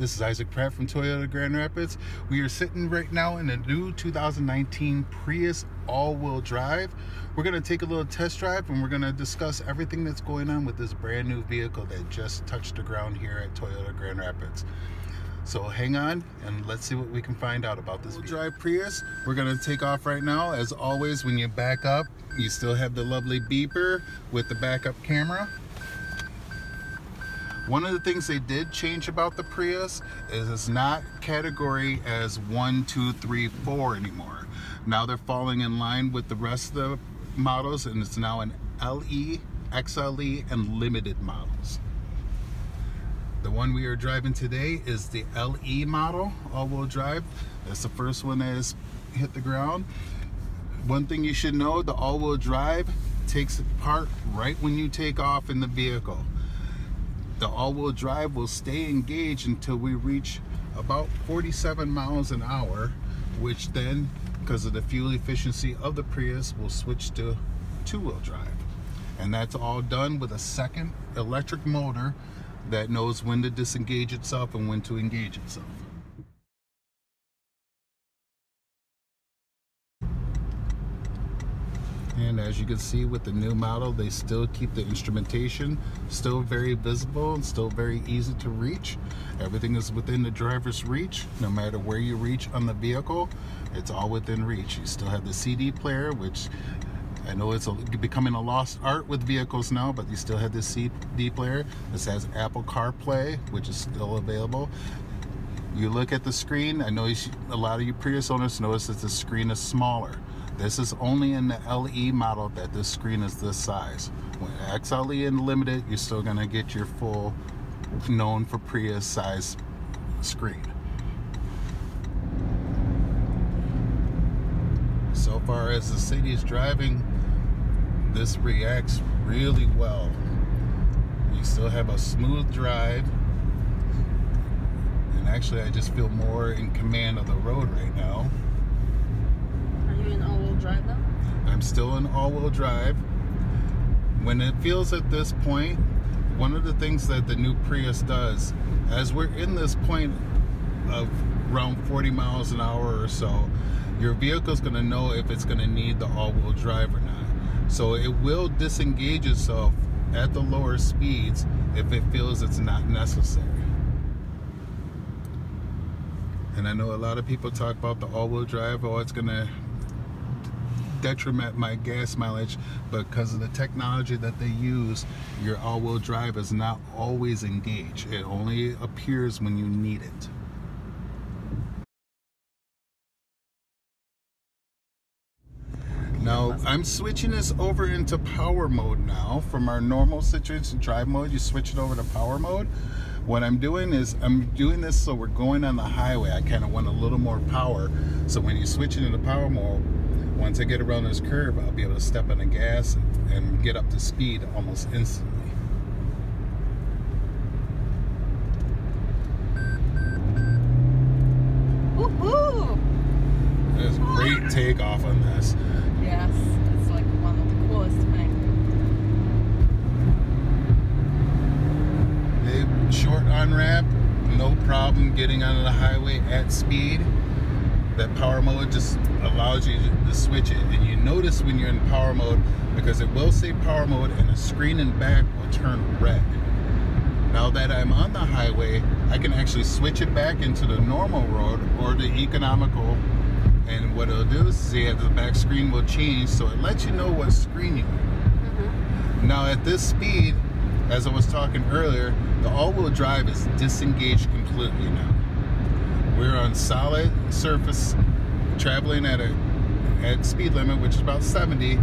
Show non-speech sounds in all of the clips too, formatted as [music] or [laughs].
is Isaac Pratt from Toyota Grand Rapids. We are sitting right now in a new 2019 Prius all-wheel drive. We're going to take a little test drive and we're going to discuss everything that's going on with this brand new vehicle that just touched the ground here at Toyota Grand Rapids. So hang on and let's see what we can find out about this drive Prius. We're going to take off right now. As always, when you back up, you still have the lovely beeper with the backup camera. One of the things they did change about the Prius is it's not category as one, two, three, four anymore. Now they're falling in line with the rest of the models and it's now an LE, XLE, and limited models. The one we are driving today is the LE model, all-wheel drive. That's the first one that has hit the ground. One thing you should know, the all-wheel drive takes part right when you take off in the vehicle the all-wheel drive will stay engaged until we reach about 47 miles an hour which then because of the fuel efficiency of the Prius will switch to two-wheel drive. And that's all done with a second electric motor that knows when to disengage itself and when to engage itself and as you can see with the new model they still keep the instrumentation still very visible and still very easy to reach everything is within the driver's reach no matter where you reach on the vehicle it's all within reach you still have the CD player which I know it's a, becoming a lost art with vehicles now, but you still have the CD player. This has Apple CarPlay, which is still available. You look at the screen, I know a lot of you Prius owners notice that the screen is smaller. This is only in the LE model that this screen is this size. When XLE and limited, you're still gonna get your full known for Prius size screen. So far as the city is driving, this reacts really well. You still have a smooth drive. And actually I just feel more in command of the road right now drive? I'm still in all-wheel drive. When it feels at this point, one of the things that the new Prius does, as we're in this point of around 40 miles an hour or so, your vehicle's gonna know if it's gonna need the all-wheel drive or not. So it will disengage itself at the lower speeds if it feels it's not necessary. And I know a lot of people talk about the all-wheel drive, oh, it's gonna detriment my gas mileage because of the technology that they use your all-wheel drive is not always engaged. It only appears when you need it. Now I'm switching this over into power mode now. From our normal situation drive mode you switch it over to power mode. What I'm doing is I'm doing this so we're going on the highway. I kind of want a little more power. So when you switch it into power mode once I get around this curve, I'll be able to step on the gas and, and get up to speed almost instantly. Woohoo! There's great [laughs] takeoff on this. Yes, it's like one of the coolest things. They short on ramp, no problem getting onto the highway at speed that power mode just allows you to switch it. And you notice when you're in power mode because it will say power mode and the screen in back will turn red. Now that I'm on the highway I can actually switch it back into the normal road or the economical. And what it'll do is see the back screen will change so it lets you know what screen you're in. Mm -hmm. now at this speed as I was talking earlier the all-wheel drive is disengaged completely now we're on solid surface traveling at a at speed limit which is about 70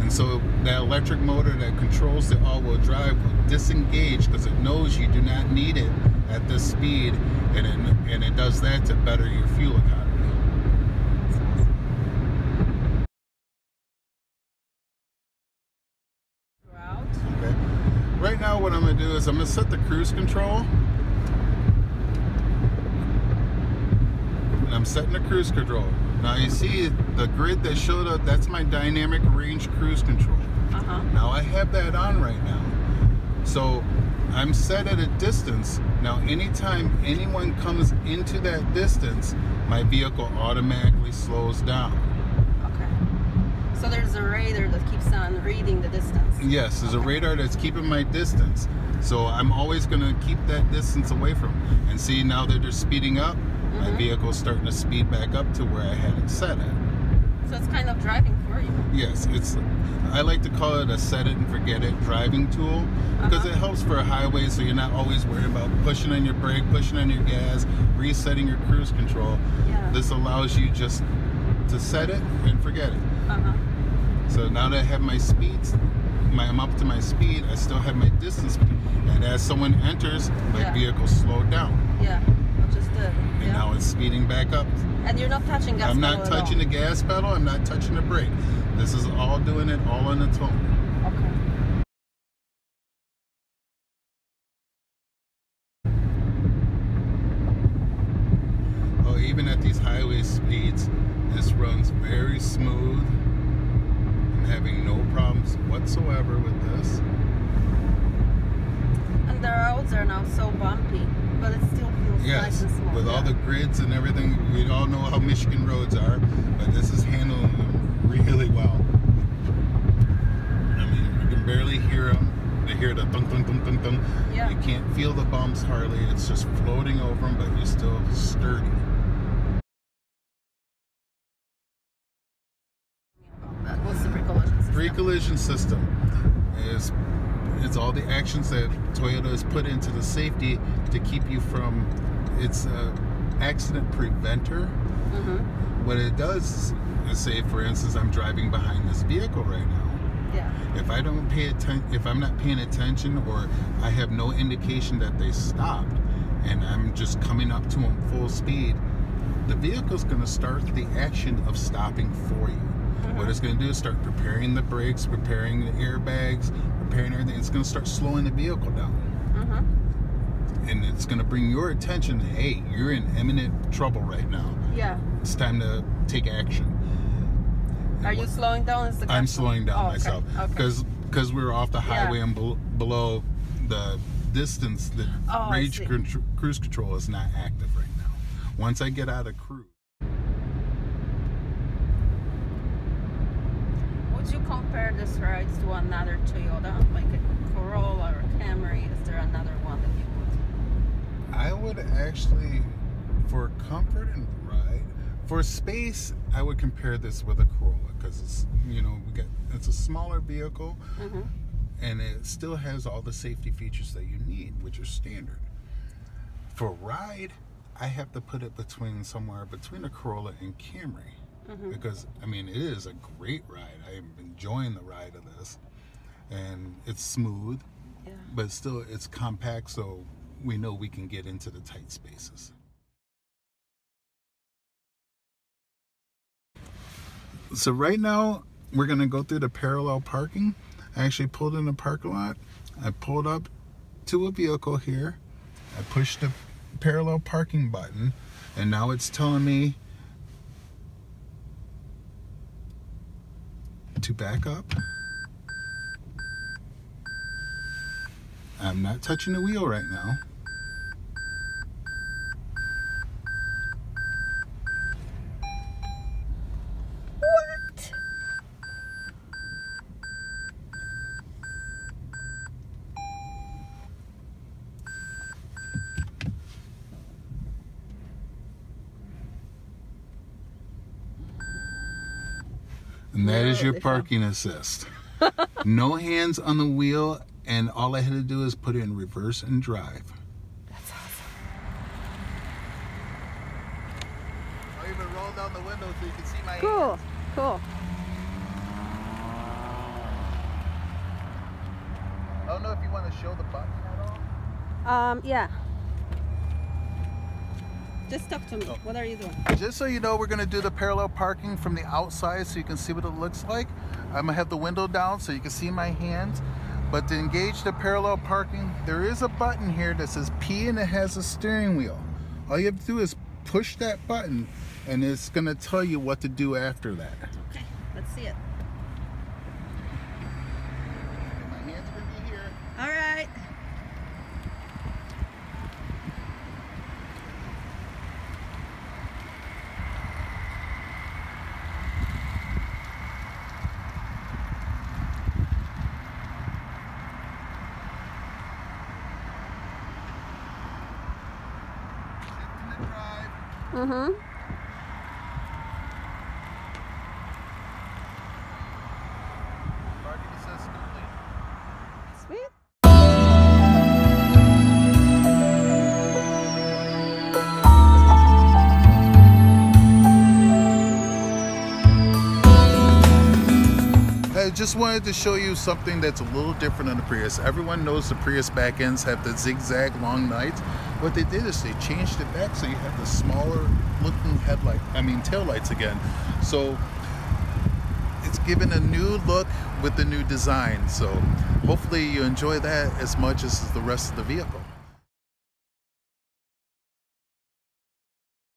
and so that electric motor that controls the all-wheel drive will disengage because it knows you do not need it at this speed and it, and it does that to better your fuel economy. Okay. Right now what I'm going to do is I'm going to set the cruise control I'm setting the cruise control. Now you see the grid that showed up, that's my dynamic range cruise control. Uh -huh. Now I have that on right now. So I'm set at a distance Now, anytime anyone comes into that distance, my vehicle automatically slows down. Okay. So there's a radar that keeps on reading the distance. Yes, there's a radar that's keeping my distance. So I'm always going to keep that distance away from. 'em. And see, now that they're speeding up, my Mhm. vehicle's starting to speed back up to where I had it set at. So it's kind of driving for you. Yes, it's. I like to call it a set it and forget it driving tool because Uh-huh. it helps for a highway, so you're not always worried about pushing on your brake, pushing on your gas, resetting your cruise control. Yeah. This allows you just to set it and forget it. Uh-huh. So now that I have my speeds, my, I'm up to my speed, I still have my distance. And as someone enters, my Yeah. vehicle slowed down. Yeah. And yeah. now it's speeding back up. and you're not touching gas I'm not touching the gas pedal, I'm not touching the brake. This is all doing it all on its own. Okay. Oh, even at these highway speeds, this runs very smooth. I'm having no problems whatsoever with this. And the roads are now so bumpy, but it still Yes, with all the grids and everything, we all know how Michigan roads are, but this is handling them really well. I mean, you can barely hear them. You hear the thunk, thunk, thunk, thunk, thunk. Yeah. You can't feel the bumps hardly. It's just floating over them, but you're still sturdy. That was the pre-collision system. Pre-collision system is it's all the actions that Toyota has put into the safety to keep you from it's a accident preventer. Mm-hmm. What it does is say, for instance, I'm driving behind this vehicle right now. Yeah. If I don't pay attention, if I'm not paying attention, or I have no indication that they stopped, and I'm just coming up to them full speed, the vehicle's going to start the action of stopping for you. What it's going to do is start preparing the brakes, preparing the airbags, everything. It's going to start slowing the vehicle down. Mm-hmm. And it's going to bring your attention, hey, you're in imminent trouble right now. Yeah. It's time to take action. And Are you slowing down? Is the I'm slowing down Oh, myself Okay. because because we're off the Yeah. highway and bel below the distance. The Oh, I range see. cruise control is not active right now. Once I get out of cruise, Would you compare this ride to another Toyota, like a Corolla or a Camry? Is there another one that you would? I would actually, for comfort and ride, for space, I would compare this with a Corolla because it's you know we got it's a smaller vehicle Mm-hmm. and it still has all the safety features that you need, which are standard. For ride, I have to put it between somewhere between a Corolla and Camry Mm-hmm. because I mean it is a great ride. I'm enjoying the ride of this, and it's smooth, Yeah. but still it's compact, so we know we can get into the tight spaces. So right now we're gonna go through the parallel parking. I actually pulled in the parking lot. I pulled up to a vehicle here. I pushed the parallel parking button, and now it's telling me to back up. I'm not touching the wheel right now. What? And that is your parking assist. [laughs] no hands on the wheel, and all I had to do is put it in reverse and drive. That's awesome. I'll even roll down the window so you can see my Cool. Cool. I don't know if you want to show the button at all. Um. Yeah. Just talk to me. Oh. What are you doing? Just so you know, we're gonna do the parallel parking from the outside so you can see what it looks like. I'm gonna have the window down so you can see my hands. But to engage the parallel parking, there is a button here that says P and it has a steering wheel. All you have to do is push that button and it's gonna tell you what to do after that. Okay. Let's see it. My hands are gonna be here. All right. Mm-hmm. Just wanted to show you something that's a little different on the Prius. Everyone knows the Prius back ends have the zigzag long nights. What they did is they changed it back so you have the smaller looking headlight, I mean tail lights again. So it's given a new look with the new design. So hopefully you enjoy that as much as the rest of the vehicle.